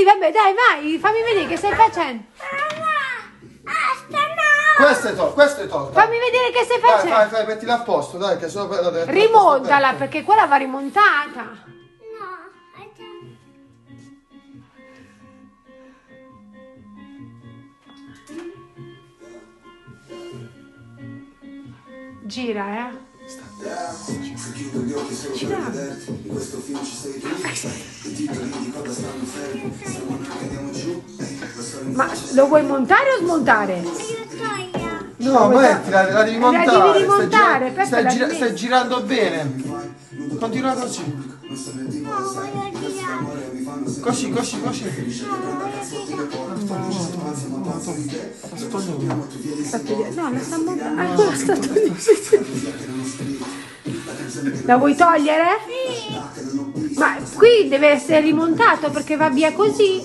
sì, vabbè, dai, vai, fammi vedere che stai facendo. Questo è torto, questo è torto. Fammi vedere che stai Dai, facendo. fai, fai, mettila a posto, dai, che sono per- dai, Rimontala, perché quella va rimontata. Gira, eh. Chiudo gli occhi solo per vederti In questo film ci sei tu I titoli di coda stanno fermi Siamo noi che andiamo giù Ma lo vuoi montare o smontare? No, mettila, la devi montare. devi stai rimontare, gira- Peppe, stai, la gira- devi- stai girando bene. Continua così. Così, così, così. No, la sta montando. Ah, la sta togliendo. La vuoi togliere? Ma qui deve essere rimontato perché va via così.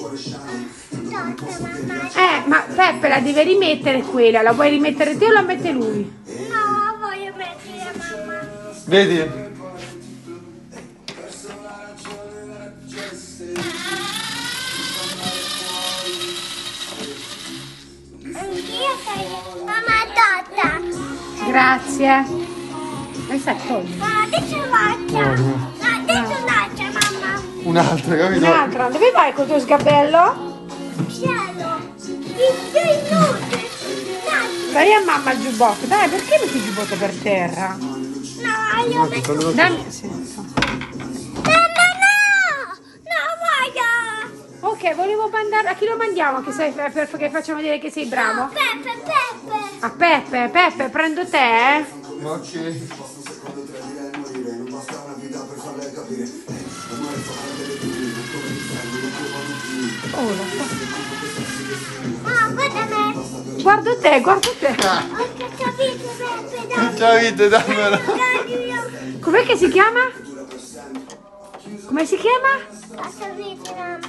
Eh, ma Peppe la deve rimettere quella. La vuoi rimettere te o la mette lui? No, voglio mettere mamma. Vedi? Grazie. Ma adesso. Adesso faccia mamma. Un'altra, capito? Un'altra. Dove vai col tuo sgabello? Cielo. Il più inutile. Dai. A mamma il giubbotto. Dai, perché metti il giubbotto per terra? No, io metto. Dammi. sì, Volevo mandare. A chi lo mandiamo? Che, sei, per, che facciamo vedere che sei bravo? Peppe, Peppe. A Peppe, Peppe, prendo te. eh? Ok. Oh, la fa- Ah, guarda me. Guarda te, guarda te. Ho capito, Peppe, dai. Com'è che si chiama? Come si chiama? Ho capito, mamma.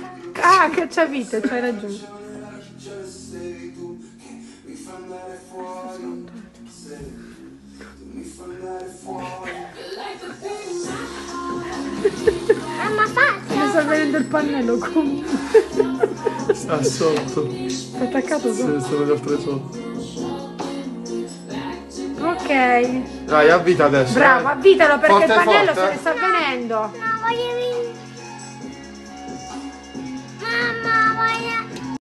Ah, cacciavite, c'hai ragione. Mamma, faccia. Mi sta venendo il pannello con... Sta sotto. È attaccato sopra. sono le altre sotto. Ok. Dai, avvita adesso. Bravo, eh. avvitalo perché Forte, il pannello forte, se ne sta venendo. No, voglio Mama.